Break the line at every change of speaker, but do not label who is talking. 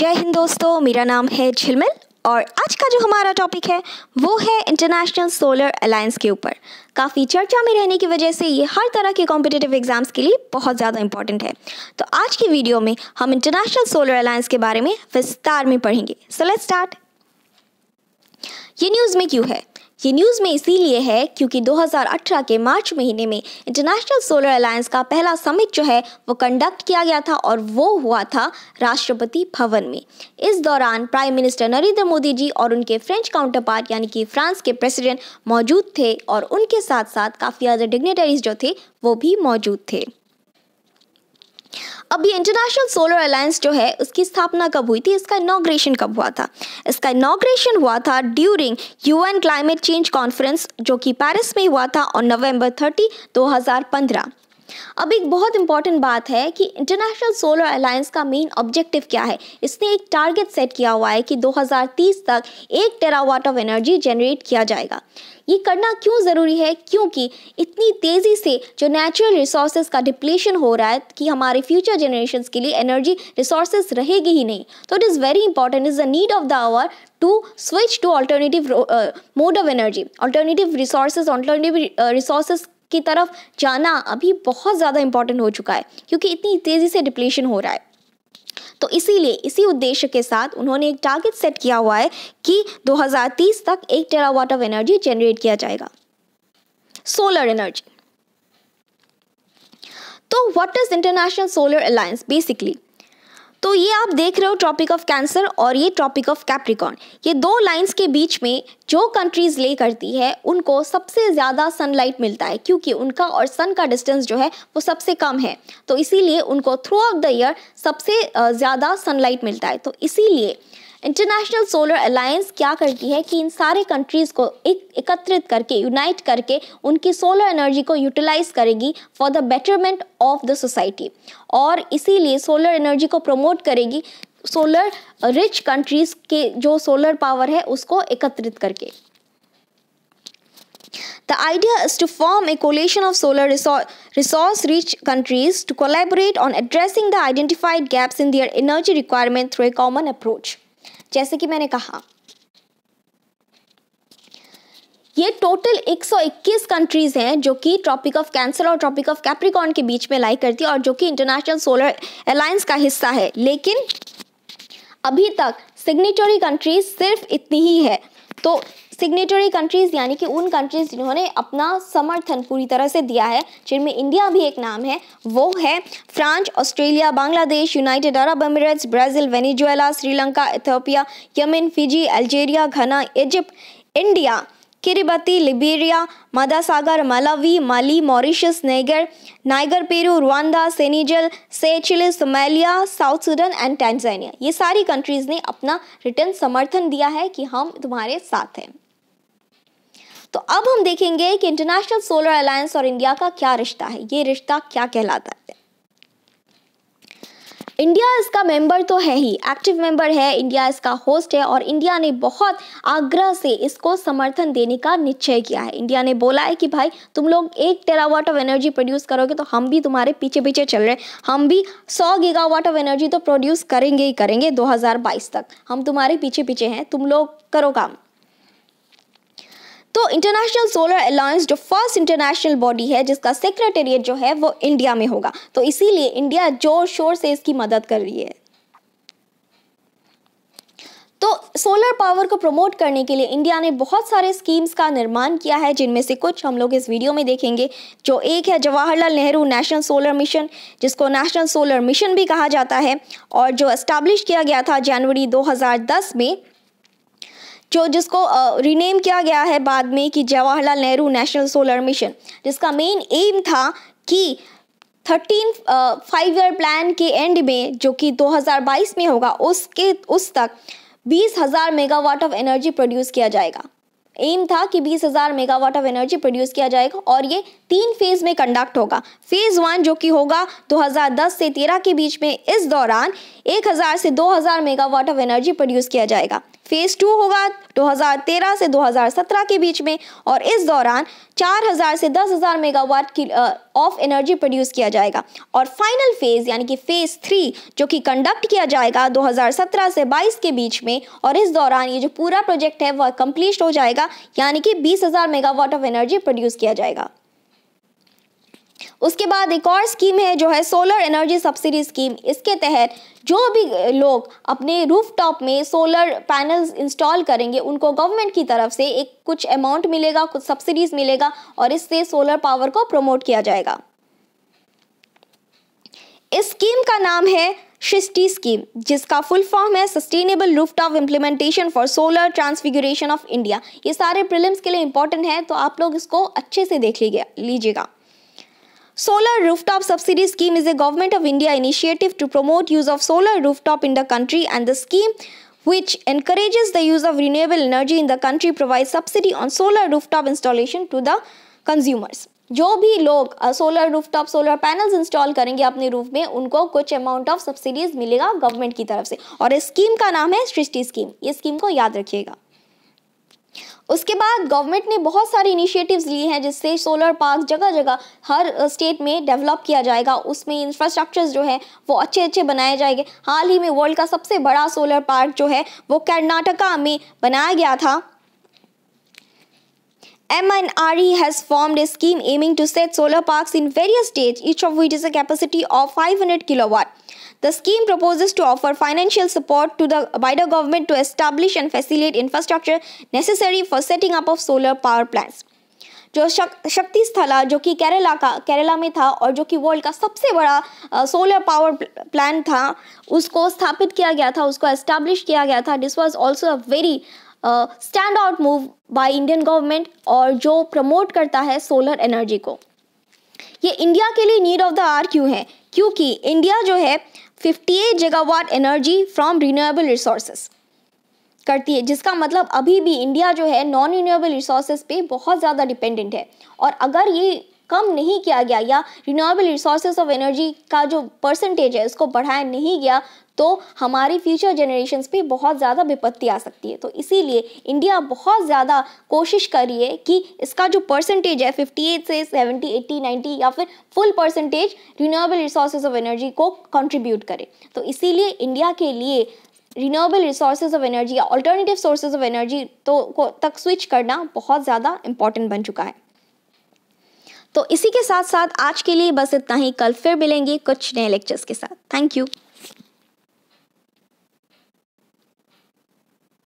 जय हिंद दोस्तों, मेरा नाम है झिलमिल और आज का जो हमारा टॉपिक है, वो है इंटरनेशनल सोलर अलायंस के ऊपर। काफ़ी चर्चा में रहने की वजह से ये हर तरह के कॉम्पिटेटिव एग्ज़ाम्स के लिए बहुत ज़्यादा इंपॉर्टेंट है। तो आज की वीडियो में हम इंटरनेशनल सोलर अलायंस के बारे में विस्तार में पढ़ेंगे। सो लेट्स स्टार्ट ये न्यूज़ में क्यों है? ये न्यूज़ में इसीलिए है क्योंकि 2018 के मार्च महीने में इंटरनेशनल सोलर अलायंस का पहला समिट जो है, वो कंडक्ट किया गया था और वो हुआ था राष्ट्रपति भवन में। इस दौरान प्राइम मिनिस्टर नरेंद्र मोदी जी और उनके फ्रेंच काउंटर पार्ट यानी कि फ्रांस के प्रेसिडेंट मौजूद थे और उनके साथ साथ काफ़ी ज़्यादा डिग्नेटरीज जो थे, वो भी मौजूद थे। अब ये इंटरनेशनल सोलर अलायंस जो है, उसकी स्थापना कब हुई थी? इसका इनाग्रेशन कब हुआ था? इसका इनाग्रेशन हुआ था during UN climate change conference जो कि पेरिस में हुआ था और नवंबर 30 2015 अब एक बहुत इंपॉर्टेंट बात है कि इंटरनेशनल सोलर अलायंस का मेन ऑब्जेक्टिव क्या है? इसने एक टारगेट सेट किया हुआ है कि 2030 तक एक टेरावाट ऑफ़ एनर्जी जनरेट किया जाएगा। ये करना क्यों ज़रूरी है? क्योंकि इतनी तेज़ी से जो नेचुरल रिसोर्सेज का डिप्लेशन हो रहा है कि हमारे फ्यूचर जनरेशन के लिए एनर्जी रिसोर्सेज रहेगी ही नहीं। तो it is very important is the need of the hour to switch to alternative mode of energy alternative resources alternative resources की तरफ़ जाना अभी बहुत ज़्यादा इंपॉर्टेंट हो चुका है, क्योंकि इतनी तेज़ी से डिप्लेशन हो रहा है। तो इसीलिए, इसी उद्देश्य के साथ उन्होंने एक टारगेट सेट किया हुआ है कि 2030 तक एक टेरावाट ऑफ़ एनर्जी जनरेट किया जाएगा। सोलर एनर्जी तो what is international solar alliance basically तो ये आप देख रहे हो ट्रॉपिक ऑफ़ कैंसर और ये ट्रॉपिक ऑफ़ कैप्रिकॉन ये दो लाइंस के बीच में जो कंट्रीज़ ले करती है, उनको सबसे ज़्यादा सनलाइट मिलता है, क्योंकि उनका और सन का डिस्टेंस जो है, वो सबसे कम है। तो इसीलिए उनको थ्रू आउट द ईयर सबसे ज़्यादा सनलाइट मिलता है। तो इसीलिए इंटरनेशनल सोलर अलायंस क्या करती है कि इन सारे कंट्रीज़ को एक एकत्रित करके यूनाइट करके उनकी सोलर एनर्जी को यूटिलाइज करेगी for the betterment of the society और इसीलिए सोलर एनर्जी को प्रमोट करेगी सोलर रिच कंट्रीज़ के जो सोलर पावर है उसको एकत्रित करके The idea is to form a coalition of solar resource rich countries to collaborate on addressing the identified gaps in their energy requirement through a common approach. जैसे कि मैंने कहा। ये टोटल 121 कंट्रीज़ हैं जो कि ट्रॉपिक ऑफ़ कैंसर और tropic of capricorn के बीच में लाई करती है और जो कि इंटरनेशनल सोलर अलायंस का हिस्सा है। लेकिन अभी तक सिग्नेचरी कंट्रीज़ सिर्फ़ इतनी ही है। तो सिग्नेटरी कंट्रीज़ यानी कि उन कंट्रीज़ जिन्होंने अपना समर्थन पूरी तरह से दिया है, जिनमें इंडिया भी एक नाम है, वो है France Australia Bangladesh United Arab Emirates Brazil Venezuela Sri Lanka Ethiopia Yemen Fiji Algeria Ghana Egypt India Kiribati Liberia Madagascar Malawi Mali Mauritius Niger Niger Peru Rwanda Senegal Seychelles Somalia South Sudan and Tanzania ये सारी countries ने अपना return समर्थन दिया है कि हम तुम्हारे साथ हैं। तो अब हम देखेंगे कि इंटरनेशनल सोलर अलायंस और इंडिया का क्या रिश्ता है। ये रिश्ता क्या कहलाता है? इंडिया इसका मेंबर तो है ही एक्टिव मेंबर है इंडिया इसका होस्ट है और इंडिया ने बहुत आग्रह से इसको समर्थन देने का निश्चय किया है। इंडिया ने बोला है कि भाई, तुम लोग एक टेरावाट ऑफ़ एनर्जी प्रोड्यूस करोगे तो हम भी तुम्हारे पीछे पीछे चल रहे हैं। हम भी 100 गीगावाट ऑफ़ एनर्जी तो प्रोड्यूस करेंगे ही करेंगे 2022 तक। हम तुम्हारे पीछे पीछे हैं, तुम लोग करो काम। तो इंटरनेशनल सोलर अलायंस जो फ़र्स्ट इंटरनेशनल बॉडी है, जिसका सेक्रेटेरिएट जो है, वो इंडिया में होगा। तो इसीलिए इंडिया ज़ोर शोर से इसकी मदद कर रही है। तो सोलर पावर को प्रमोट करने के लिए इंडिया ने बहुत सारे स्कीम्स का निर्माण किया है, जिनमें से कुछ हम लोग इस वीडियो में देखेंगे। जो एक है Jawaharlal Nehru national solar mission जिसको नेशनल सोलर मिशन भी कहा जाता है, और जो एस्टैब्लिश किया गया था जनवरी 2010 में जो जिसको रीनेम किया गया है बाद में कि Jawaharlal Nehru national solar mission जिसका मेन एम था कि थर्टीन फाइव ईयर प्लान के एंड में, जो कि 2022 में होगा, उसके, उस तक बीस हज़ार मेगावाट ऑफ़ एनर्जी प्रोड्यूस किया जाएगा। एम था कि बीस हज़ार मेगावाट ऑफ़ एनर्जी प्रोड्यूस किया जाएगा और ये तीन फ़ेज़ में कंडक्ट होगा। फ़ेज़ वन जो कि होगा 2010 से 13 के बीच में, इस दौरान 1000 से 2000 मेगावाट ऑफ़ एनर्जी प्रोड्यूस किया जाएगा। फ़ेज़ टू होगा 2013 से 2017 के बीच में और इस दौरान 4000 से 10000 मेगावाट की ऑफ़ एनर्जी प्रोड्यूस किया जाएगा। और फाइनल फ़ेज़ यानी कि फ़ेज़ थ्री जो कि कंडक्ट किया जाएगा 2017 से 22 के बीच में, और इस दौरान ये जो पूरा प्रोजेक्ट है, वह कंप्लीट हो जाएगा, यानी कि 20000 मेगावाट ऑफ़ एनर्जी प्रोड्यूस किया जाएगा। उसके बाद एक और स्कीम है जो है सोलर एनर्जी सब्सिडी स्कीम इसके तहत जो भी लोग अपने रूफ टॉप में सोलर पैनल्स इंस्टॉल करेंगे, उनको गवर्नमेंट की तरफ़ से एक कुछ अमाउंट मिलेगा, कुछ सब्सिडीज मिलेगा और इससे सोलर पावर को प्रमोट किया जाएगा। इस स्कीम का नाम है शिस्टी स्कीम जिसका फुल फॉर्म है sustainable rooftop implementation for solar transfiguration of India ये सारे प्रिलिम्स के लिए इंपॉर्टेंट है तो आप लोग इसको अच्छे से देख लीजिएगा। Solar Rooftop Subsidy Scheme is a Government of India initiative to promote use of solar rooftop in the country and the scheme which encourages the use of renewable energy in the country provides subsidy on solar rooftop installation to the consumers. जो भी लोग solar rooftop solar panels install करेंगे अपने roof में उनको कुछ amount of subsidies मिलेगा government की तरफ़ से और इस स्कीम का नाम है सृष्टि स्कीम ये स्कीम को याद रखिएगा उसके बाद गवर्नमेंट ने बहुत सारे इनिशिएटिव्स लिए हैं जिससे सोलर पार्क जगह जगह हर स्टेट में डेवलप किया जाएगा। उसमें इंफ्रास्ट्रक्चर्स जो है वो अच्छे अच्छे बनाए जाएँगे। हाल ही में वर्ल्ड का सबसे बड़ा सोलर पार्क जो है वो कर्नाटका में बनाया गया था। MNRE has formed a scheme aiming to set solar parks in various states, each of which is a capacity of 500 kilowatt. The scheme proposes to offer financial support to the the government to establish and facilitate infrastructure necessary for setting up of solar power plants. जो शक, शक्ति स्थला जो कि केरला का केरला में था और जो कि वर्ल्ड का सबसे बड़ा आ, सोलर पावर प्लांट था उसको स्थापित किया गया था उसको एस्टैब्लिश किया गया था. This was also a very stand out move by Indian government और जो प्रमोट करता है सोलर एनर्जी को. ये इंडिया के लिए नीड ऑफ़ द आर क्यों है? क्योंकि इंडिया जो है 58 gigawatt energy from renewable resources करती है, जिसका मतलब अभी भी इंडिया जो है नॉन रिन्यूएबल रिसोर्सेज पे बहुत ज़्यादा डिपेंडेंट है। और अगर ये कम नहीं किया गया या रिन्यूएबल रिसोर्सेज ऑफ़ एनर्जी का जो परसेंटेज है उसको बढ़ाया नहीं गया तो हमारी फ्यूचर जनरेशन्स पे बहुत ज़्यादा विपत्ति आ सकती है। तो इसीलिए इंडिया बहुत ज़्यादा कोशिश कर रही है कि इसका जो परसेंटेज है 58 से 70 80 90 या फिर full percentage renewable resources of energy को कंट्रीब्यूट करे। तो इसीलिए इंडिया के लिए रिन्यूएबल रिसोर्सेज ऑफ़ एनर्जी या ऑल्टरनेटिव सोर्सेज ऑफ़ एनर्जी तो को, तक स्विच करना बहुत ज़्यादा इंपॉर्टेंट बन चुका है। तो इसी के साथ साथ आज के लिए बस इतना ही। कल फिर मिलेंगे कुछ नए लेक्चर्स के साथ। Thank you